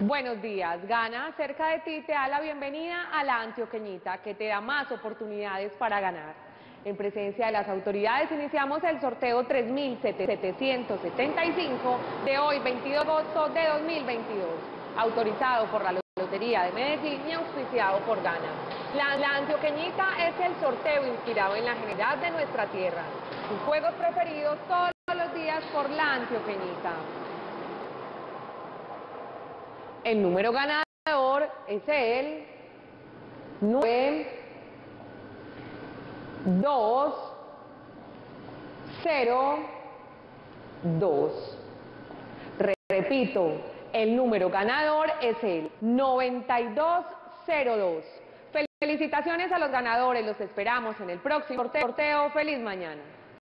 Buenos días, Gana cerca de ti te da la bienvenida a la Antioqueñita que te da más oportunidades para ganar. En presencia de las autoridades iniciamos el sorteo 3775 de hoy 22 de agosto de 2022, autorizado por la Lotería de Medellín y auspiciado por Gana. La, la Antioqueñita es el sorteo inspirado en la generalidad de nuestra tierra. Sus juegos preferidos todos los días por la Antioqueñita. El número ganador es el 9, 2, 0, 2. Repito, el número ganador es el 9202. Felicitaciones a los ganadores, los esperamos en el próximo sorteo. Feliz mañana.